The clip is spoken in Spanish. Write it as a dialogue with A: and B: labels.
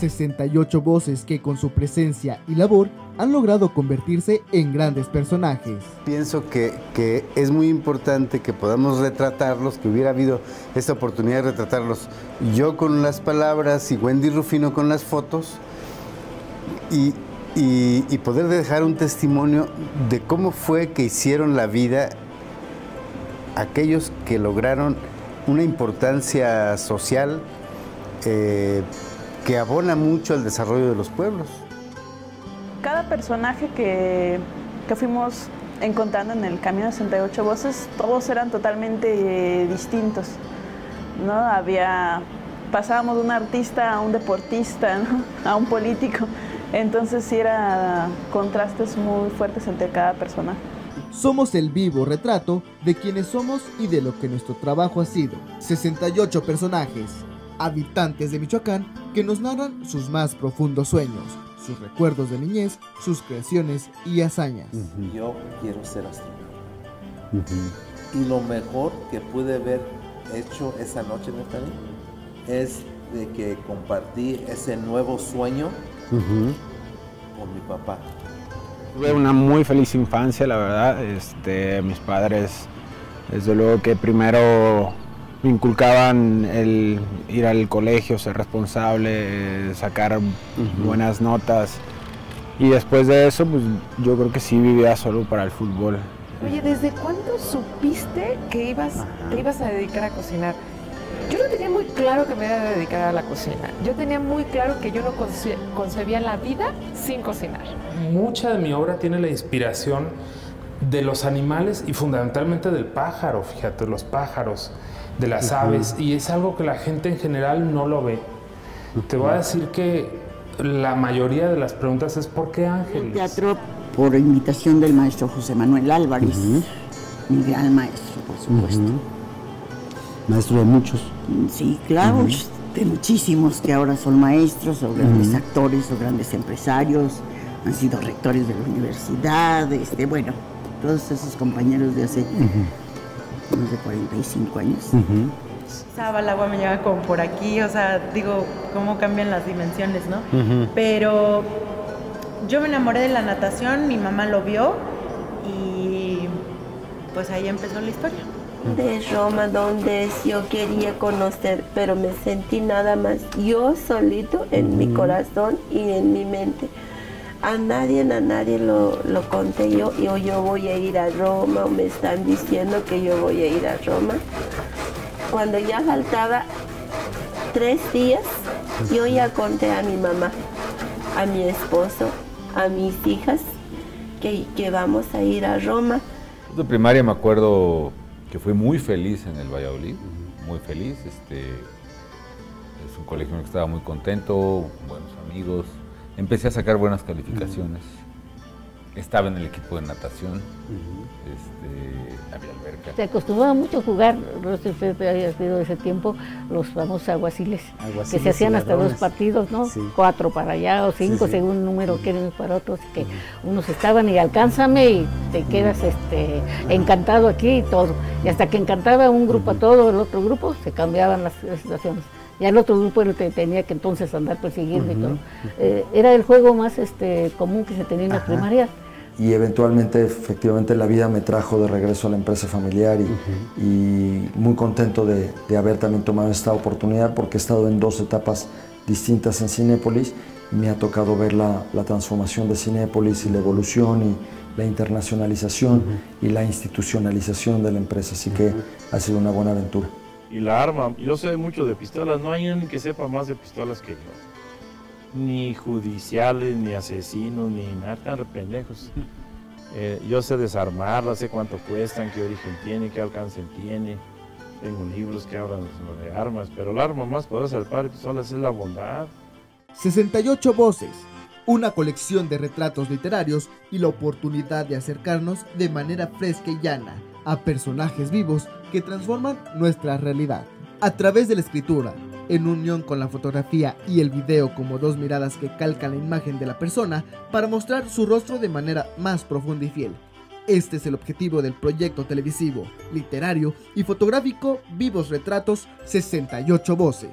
A: 68 voces que con su presencia y labor han logrado convertirse en grandes personajes.
B: Pienso que, que, es muy importante que podamos retratarlos, que hubiera habido esta oportunidad de retratarlos yo con las palabras y Wendy Rufino con las fotos y, y, poder dejar un testimonio de cómo fue que hicieron la vida aquellos que lograron una importancia social eh, que abona mucho al desarrollo de los pueblos.
C: Cada personaje que, que fuimos encontrando en el Camino de 68 Voces, todos eran totalmente eh, distintos. ¿no? Había, pasábamos de un artista a un deportista, ¿no? a un político. Entonces sí era contrastes muy fuertes entre cada personaje.
A: Somos el vivo retrato de quienes somos y de lo que nuestro trabajo ha sido. 68 personajes, habitantes de Michoacán, que nos narran sus más profundos sueños, sus recuerdos de niñez, sus creaciones y hazañas. Uh
D: -huh. Yo quiero ser astronauta. Uh -huh. Y lo mejor que pude haber hecho esa noche, Natalie, es de que compartí ese nuevo sueño uh -huh. con mi papá.
E: Tuve una muy feliz infancia, la verdad. Este, mis padres, desde luego que primero me inculcaban el ir al colegio, ser responsable, sacar uh -huh. buenas notas. Y después de eso, pues yo creo que sí vivía solo para el fútbol.
F: Oye, ¿desde cuándo supiste que ibas, te ibas a dedicar a cocinar? Yo no tenía muy claro que me iba a dedicar a la cocina. Yo tenía muy claro que yo no conce concebía la vida sin cocinar.
G: Mucha de mi obra tiene la inspiración de los animales y fundamentalmente del pájaro, fíjate, los pájaros, de las uh -huh. aves, y es algo que la gente en general no lo ve. Uh -huh. Te voy a decir que la mayoría de las preguntas es ¿por qué ángeles?
H: El teatro por invitación del maestro José Manuel Álvarez, uh -huh. mi gran maestro, por supuesto.
B: Maestro de muchos.
H: Sí, claro, de muchísimos que ahora son maestros o grandes actores o grandes empresarios, han sido rectores de la universidad, este, bueno, todos esos compañeros de hace más de 45 años.
I: Saba, el agua me llega como por aquí, o sea, digo, cómo cambian las dimensiones, ¿no? Pero yo me enamoré de la natación, mi mamá lo vio y pues ahí empezó la historia.
J: De Roma, donde yo quería conocer, pero me sentí nada más yo solito en mi corazón y en mi mente. A nadie, a nadie lo, lo conté yo, yo, yo voy a ir a Roma, o me están diciendo que yo voy a ir a Roma. Cuando ya faltaba tres días, yo ya conté a mi mamá, a mi esposo, a mis hijas, que, que vamos a ir a Roma.
K: De primaria me acuerdo que fui muy feliz en el Valladolid, muy feliz. Este, es un colegio en el que estaba muy contento, buenos amigos. Empecé a sacar buenas calificaciones. Estaba en el equipo de natación. este, había alberca.
L: Se acostumbraba mucho a jugar, no sé si usted haya sido de ese tiempo, los famosos aguaciles, aguaciles que se hacían hasta dos partidos, ¿no? Sí. Cuatro para allá o cinco, sí, sí. según el número que eran para otros, que unos estaban y alcánzame y te quedas este, encantado aquí y todo. Y hasta que encantaba un grupo a todo, el otro grupo, se cambiaban las, las situaciones. Ya el otro grupo era el que tenía que entonces andar persiguiendo uh -huh, y todo. -huh. eh, era el juego más este, común que se tenía en las primarias
M: y eventualmente efectivamente la vida me trajo de regreso a la empresa familiar y, uh -huh. y muy contento de, de, haber también tomado esta oportunidad porque he estado en dos etapas distintas en Cinépolis y me ha tocado ver la, la transformación de Cinépolis y la evolución y la internacionalización uh -huh. y la institucionalización de la empresa, así que ha sido una buena aventura.
N: Y la arma, yo sé mucho de pistolas, no hay alguien que sepa más de pistolas que yo ni judiciales, ni asesinos, ni nada, tan pendejos. Eh, yo sé desarmarlas, sé cuánto cuestan, qué origen tiene, qué alcance tiene. Tengo libros que hablan sobre armas, pero el arma más poderosa del padre pistolas es la bondad.
A: 68 voces, una colección de retratos literarios y la oportunidad de acercarnos de manera fresca y llana a personajes vivos que transforman nuestra realidad. A través de la escritura, en unión con la fotografía y el video como dos miradas que calcan la imagen de la persona para mostrar su rostro de manera más profunda y fiel. Este es el objetivo del proyecto televisivo, literario y fotográfico Vivos Retratos 68 Voces.